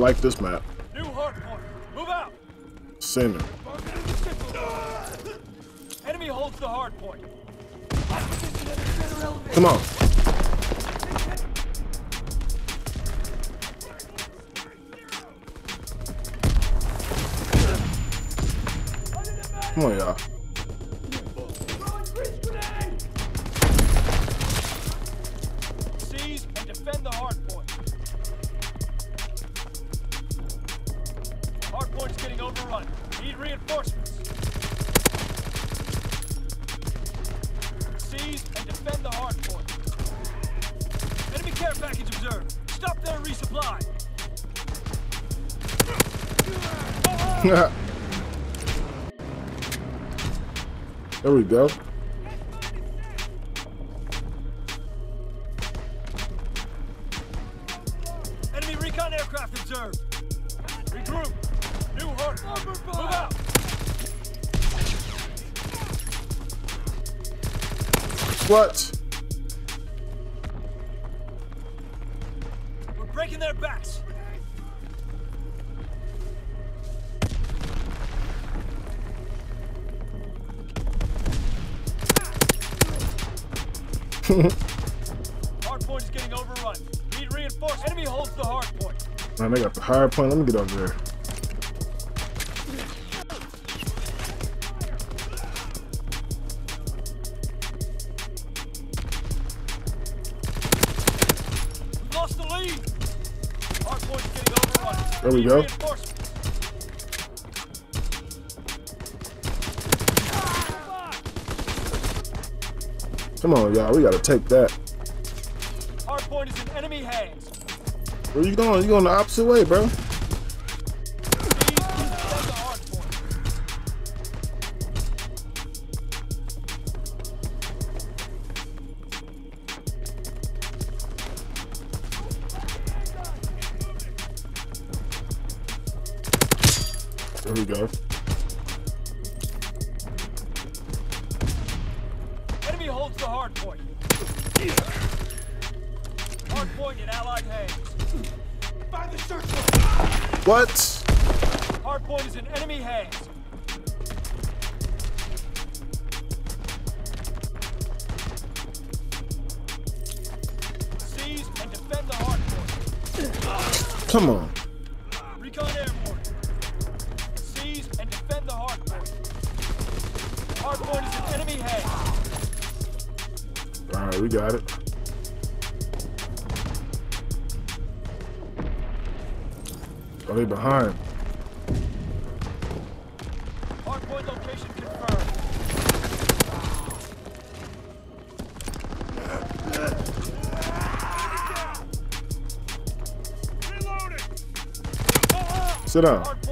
like this map. New hard point. Move out. Center. Enemy holds the hard point. Come on. Come on, y'all. Care package observed. Stop there and resupply. there we go. Enemy recon aircraft observed. Regroup. New hard point. Move out. What? Breaking their backs. hard point is getting overrun. Need reinforcements. Enemy holds the hard point. Man, they got the hard point. Let me get over there. There we go. Come on, y'all. We gotta take that. Hard point is in enemy hands. Where you going? You going the opposite way, bro? There we go. Enemy holds the hard point. Hard point in allied hands. Find the search What? Hard point is in enemy hands. Seize and defend the hard point. Come on. Got it. Oh, they behind. Hard point location confirmed. Sit down.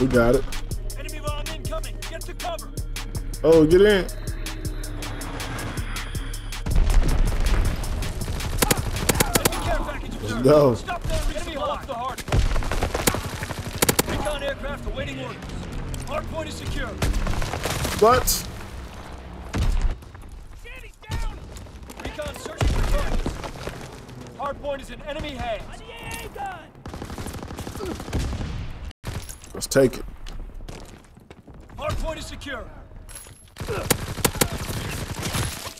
We got it. Enemy bomb incoming. Get to cover. Oh, get in. Enemy care package observed. go. Stop there. Enemy holds the hard point. Recon aircraft awaiting orders. Hard point is secure. What? Recon searching for targets. Hard point is in enemy hands. Let's take it. Hard point is secure.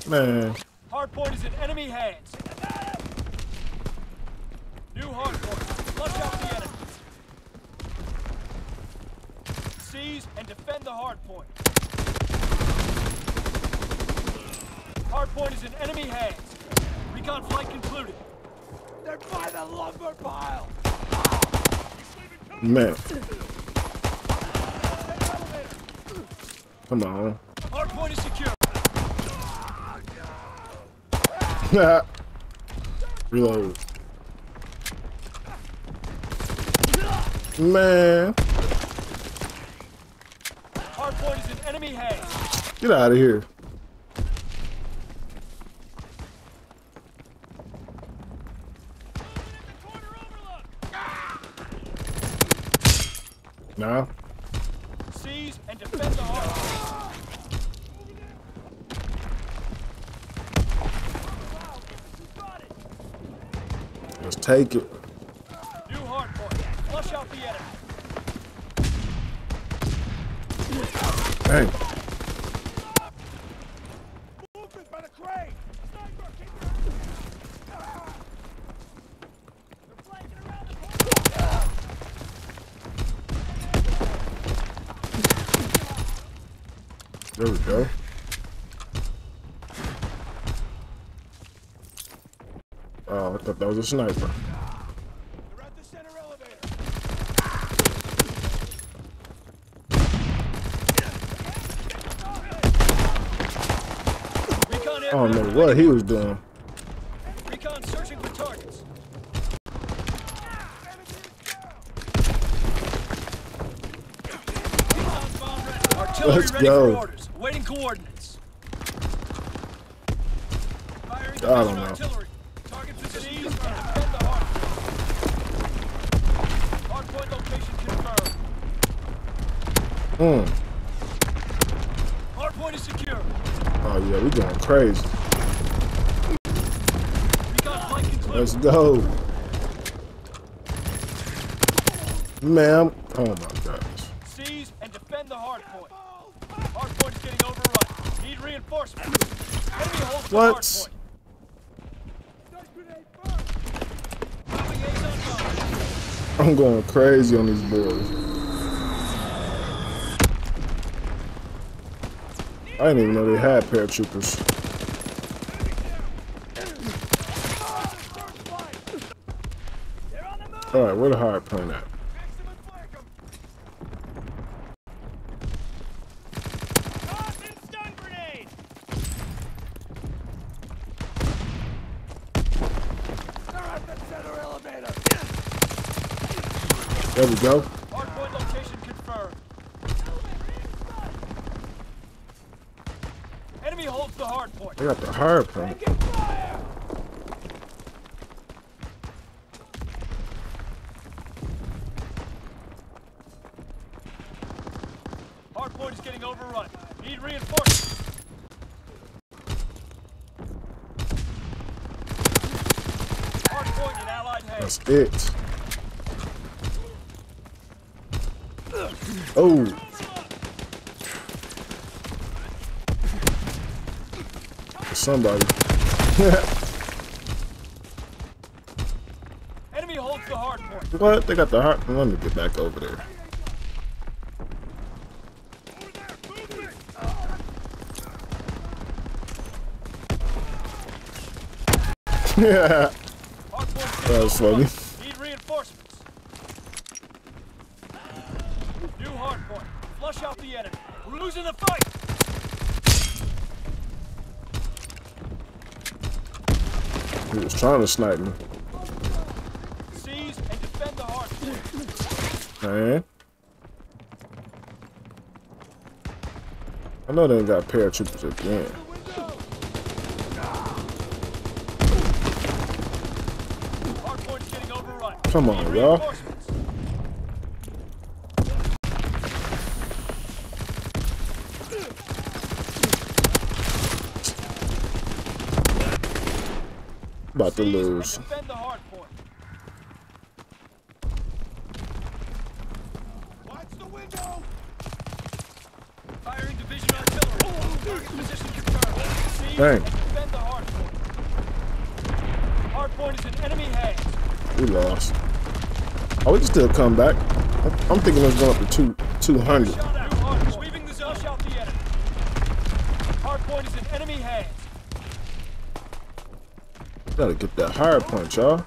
Man. Hard point is in enemy hands. New hard point. Flush out the enemy. Seize and defend the hard point. Hard point is in enemy hands. Recon flight concluded. They're by the lumber pile. Man. Come on. Hard point is secure. Reload. Man. Hard point is in enemy hands. Get out of here. Nah. Seize and defend the hard point. Let's take it. New hard point. Flush out the enemy. Dang. Movement by the crane. Sniper, keep They're flanking around the corner. There we go. Oh, I thought that was a sniper. They're at the center elevator. Recon I don't know what he was doing. Recon searching for targets. Recon's bomb ready. Artillery Let's ready go. for orders. Waiting coordinates. Firing I don't know. Mm. Hardpoint is secure. Oh yeah, we going crazy. Flight. Let's go. Ma'am. Oh my gosh. Seize and defend the hardpoint. Hardpoint is getting overrun. Need reinforcements. Enemy holds What? hardpoint. I'm going crazy on these boys. I didn't even know they had paratroopers. They're the move. All right, where the hard point at? Fix them and flank them. Tossing stun grenade. They're at the center elevator. There we go. Hardpoint location confirmed. Enemy holds the hardpoint. They got the hard point. Taking fire. Hardpoint is getting overrun. Need reinforcements. Hardpoint in Allied hands. That's it. Oh, somebody. Enemy holds the hardpoint. what? They got the hard. Let me get back over there. Yeah, That was funny. Need reinforcements. New hardpoint. Flush out the enemy. We're losing the fight. He was trying to snipe me. Man. I know they ain't got paratroopers again. Come on, y'all. reinforcements. About to Seize and lose. defend the hardpoint. Watch the window. Firing division artillery. Target position confirmed. Seize Dang. and defend the hardpoint. Hardpoint is to lose. hands. We lost. Oh, we can still come back. I'm I'm thinking it's going up to two, 200. Shot at. Hardpoint. Sweeping the zone. Flush out the enemy. Hardpoint is in enemy hands. Gotta get that hard point, y'all.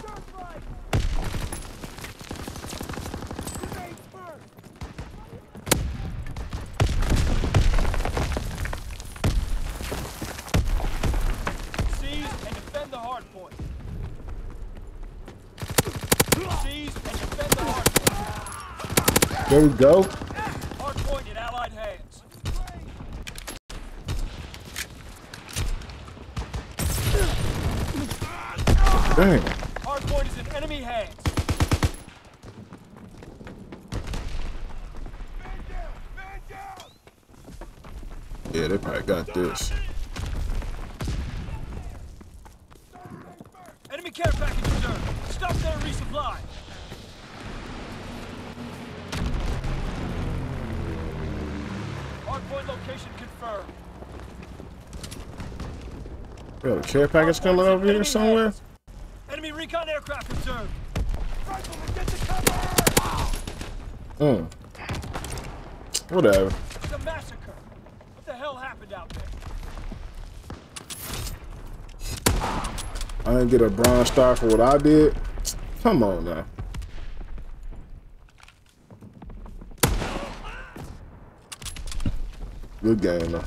Seize and defend the hardpoint. Seize and defend the hardpoint. There we go. Hardpoint in Allied hands. Dang. Hardpoint is in enemy hands. Yeah, they probably got this. Enemy care package observed. Stop there, resupply. Hardpoint location confirmed. Yo, care package coming over here somewhere? Recon aircraft observed. Rifleman, get to cover! Mm. Whatever. It's a massacre. What the hell happened out there? I didn't get a bronze star for what I did. Come on now. Good game though.